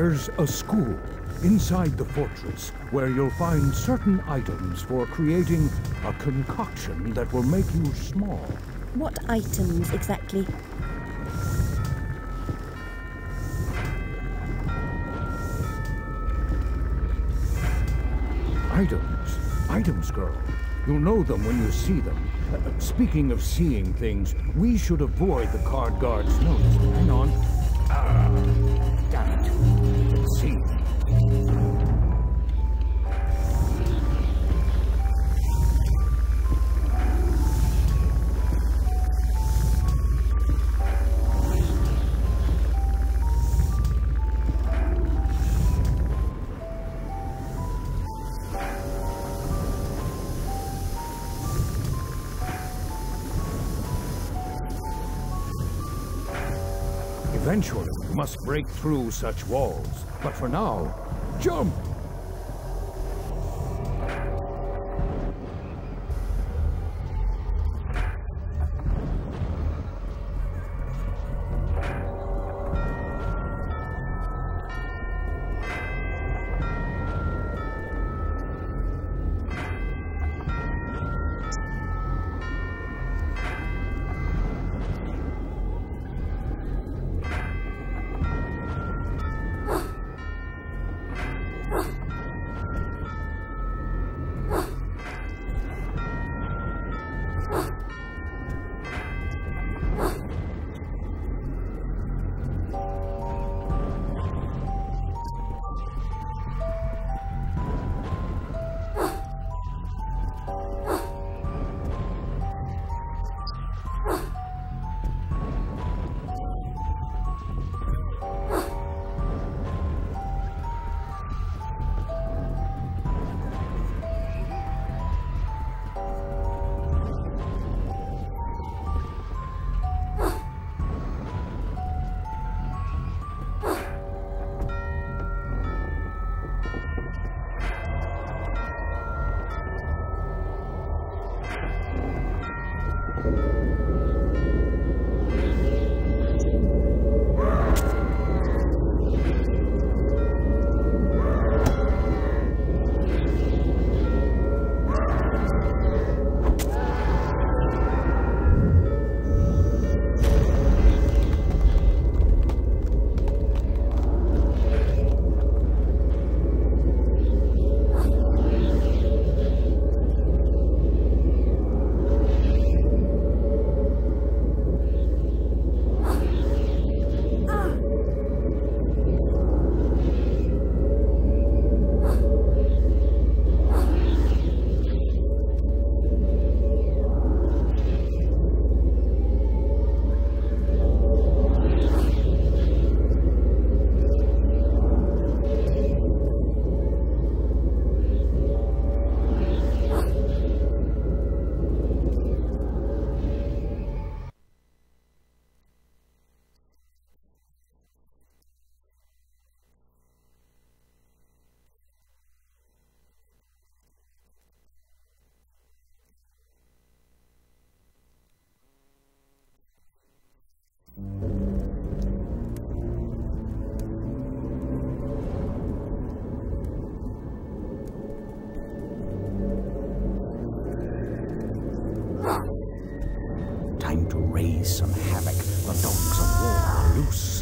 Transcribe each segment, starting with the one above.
There's a school inside the fortress where you'll find certain items for creating a concoction that will make you small. What items exactly? Items. Items, girl. You'll know them when you see them. Uh, speaking of seeing things, we should avoid the card guard's notice. Hang on. Ah, Eventually, must break through such walls. But for now, jump! Time some havoc. The dogs of war are loose.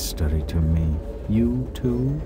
Mystery to me. You too?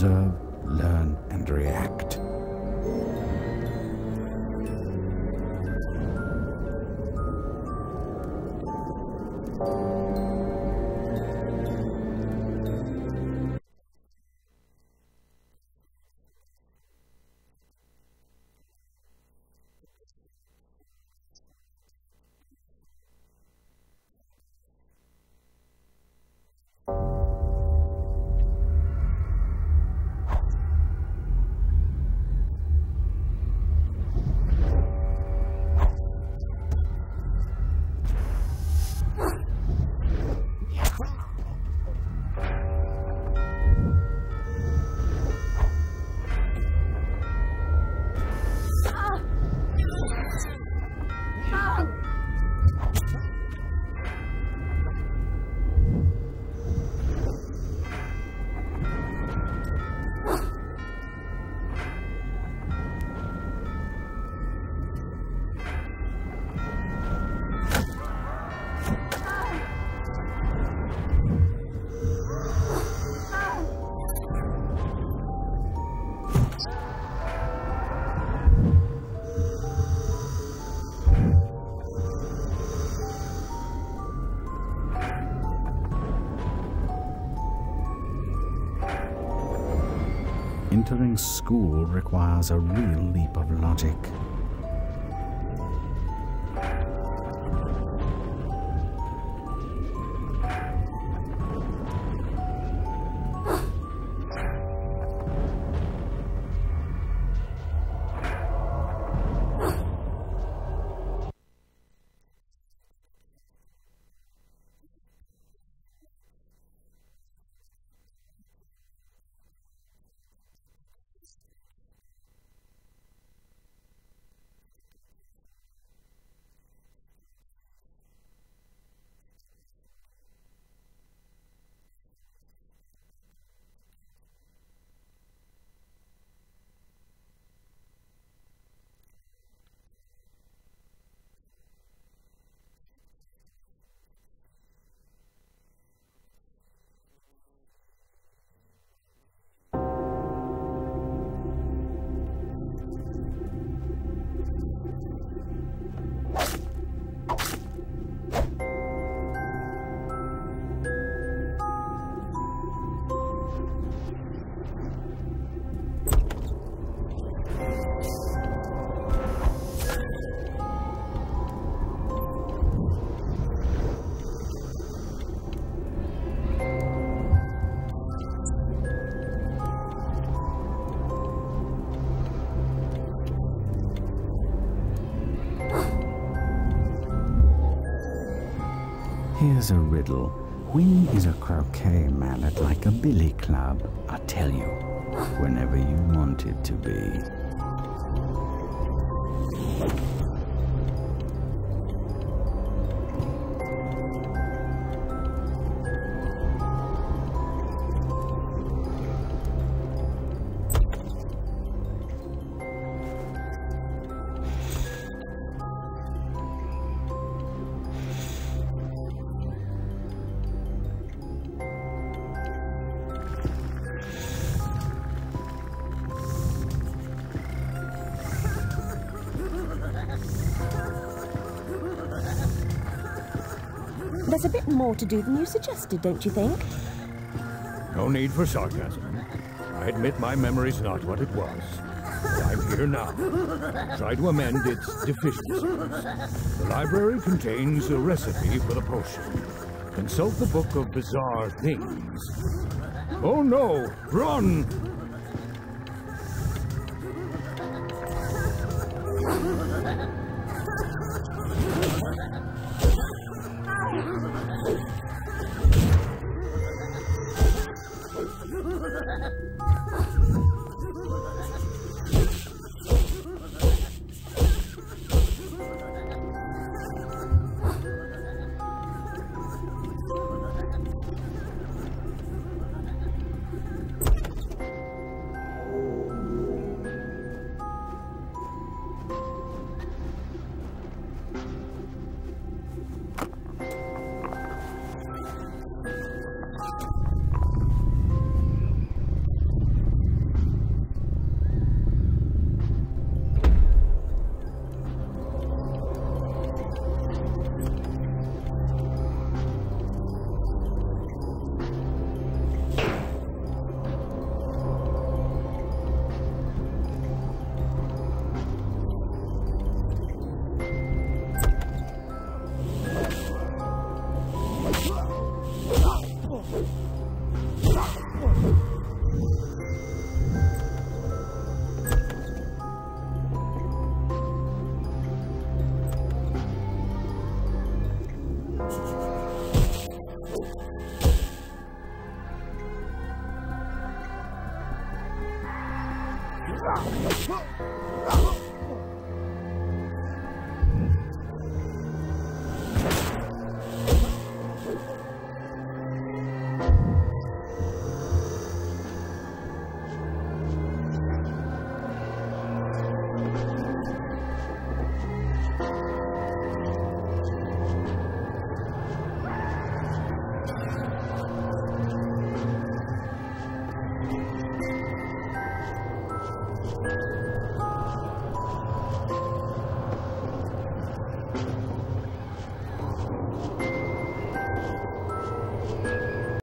Observe, Entering school requires a real leap of logic. Here's a riddle. When is a croquet mallet like a billy club? I tell you, whenever you want it to be. There's a bit more to do than you suggested, don't you think? No need for sarcasm. I admit my memory's not what it was. But I'm here now. Try to amend its deficiencies. The library contains a recipe for the potion. Consult the Book of Bizarre Things. Oh no! Run!